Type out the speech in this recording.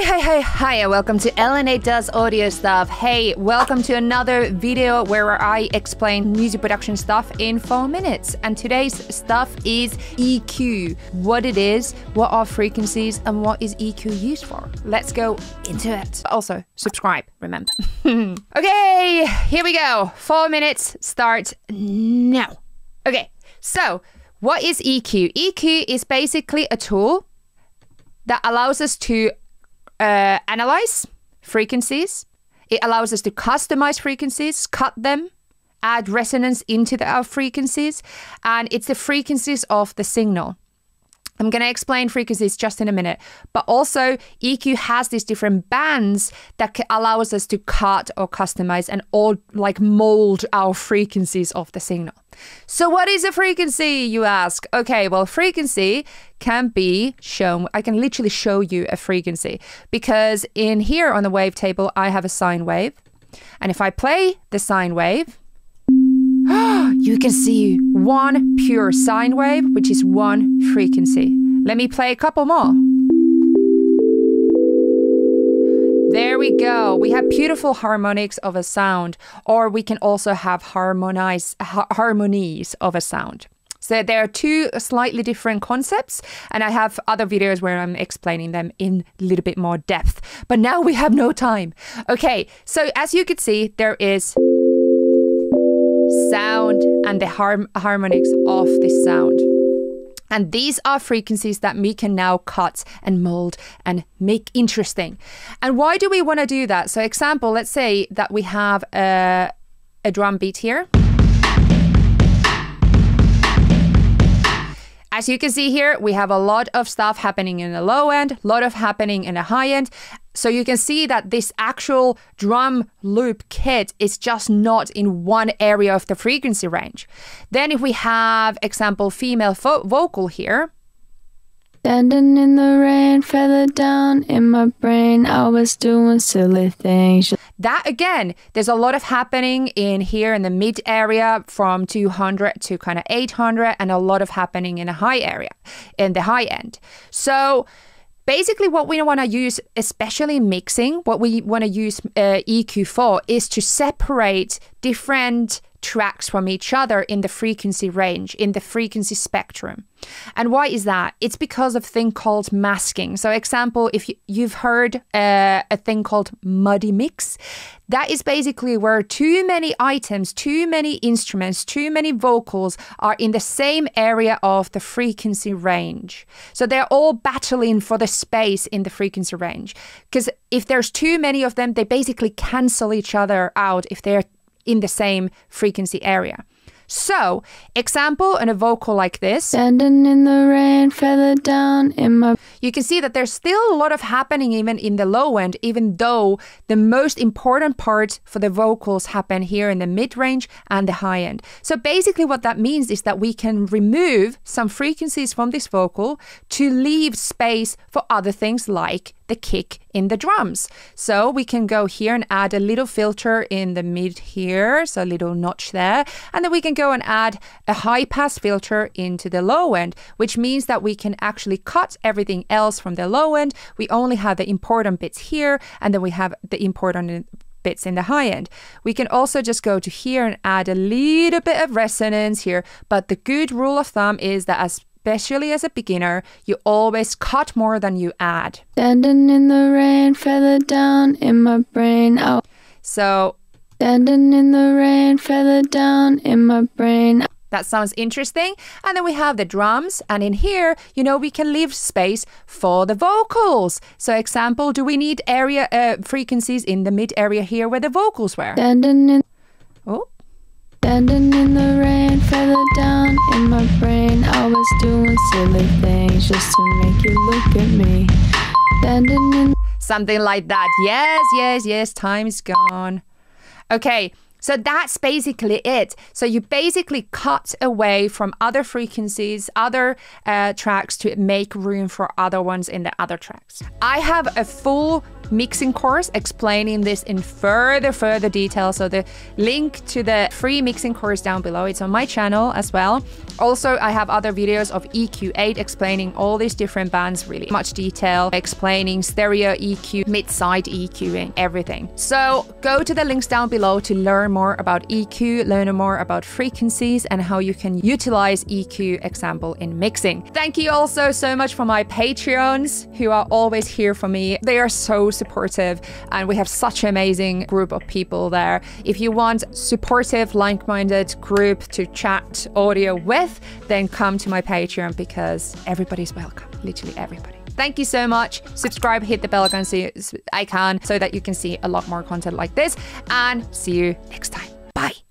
Hi, hi, hi, hi, and welcome to LNA Does Audio Stuff. Hey, welcome to another video where I explain music production stuff in four minutes. And today's stuff is EQ what it is, what are frequencies, and what is EQ used for. Let's go into it. Also, subscribe, remember. okay, here we go. Four minutes, start now. Okay, so what is EQ? EQ is basically a tool that allows us to uh, analyze frequencies. It allows us to customize frequencies, cut them, add resonance into the, our frequencies, and it's the frequencies of the signal. I'm going to explain frequencies just in a minute, but also EQ has these different bands that allows us to cut or customize and all like mold our frequencies of the signal. So what is a frequency, you ask? Okay, well, frequency can be shown. I can literally show you a frequency because in here on the wavetable, I have a sine wave. And if I play the sine wave, you can see one pure sine wave, which is one frequency. Let me play a couple more. There we go. We have beautiful harmonics of a sound, or we can also have harmonize, ha harmonies of a sound. So there are two slightly different concepts, and I have other videos where I'm explaining them in a little bit more depth. But now we have no time. Okay, so as you can see, there is sound and the harm harmonics of this sound. And these are frequencies that we can now cut and mold and make interesting. And why do we want to do that? So, example, let's say that we have a, a drum beat here. As you can see here, we have a lot of stuff happening in the low end, a lot of happening in the high end. So you can see that this actual drum loop kit is just not in one area of the frequency range. Then if we have example female vocal here, Standing in the rain, feather down in my brain. I was doing silly things. That again, there's a lot of happening in here in the mid area from 200 to kind of 800, and a lot of happening in the high area, in the high end. So basically what we want to use especially mixing what we want to use uh, eq for is to separate different tracks from each other in the frequency range, in the frequency spectrum. And why is that? It's because of thing called masking. So, example, if you, have heard uh, a thing called muddy mix, that is basically where too many items, too many instruments, too many vocals are in the same area of the frequency range. So they're all battling for the space in the frequency range. Because if there's too many of them, they basically cancel each other out if they're in the same frequency area. So, example in a vocal like this. Standing in the rain, feather down in my. You can see that there's still a lot of happening even in the low end, even though the most important part for the vocals happen here in the mid range and the high end. So basically, what that means is that we can remove some frequencies from this vocal to leave space for other things like the kick in the drums. So we can go here and add a little filter in the mid here, so a little notch there. And then we can go and add a high pass filter into the low end, which means that we can actually cut everything else from the low end. We only have the important bits here, and then we have the important bits in the high end. We can also just go to here and add a little bit of resonance here, but the good rule of thumb is that as especially as a beginner, you always cut more than you add. Standing in the rain, feather down in my brain. Oh. So, standing in the rain, feather down in my brain. That sounds interesting. And then we have the drums. And in here, you know, we can leave space for the vocals. So, example, do we need area uh, frequencies in the mid area here where the vocals were? Standing in. Oh. Standing in the rain, feather down in my brain. Silly things just to make you look at me. Standing in. Something like that. Yes, yes, yes. Time is gone. Okay. So that's basically it. So you basically cut away from other frequencies, other uh, tracks to make room for other ones in the other tracks. I have a full mixing course explaining this in further, further detail. So the link to the free mixing course down below. It's on my channel as well. Also, I have other videos of EQ8 explaining all these different bands, really much detail, explaining stereo EQ, mid-side EQing, everything. So go to the links down below to learn more about EQ, learn more about frequencies and how you can utilize EQ example in mixing. Thank you also so much for my Patreons who are always here for me. They are so supportive and we have such an amazing group of people there. If you want supportive, like-minded group to chat audio with, then come to my Patreon because everybody's welcome, literally everybody. Thank you so much. Subscribe, hit the bell icon so that you can see a lot more content like this and see you next time. Bye.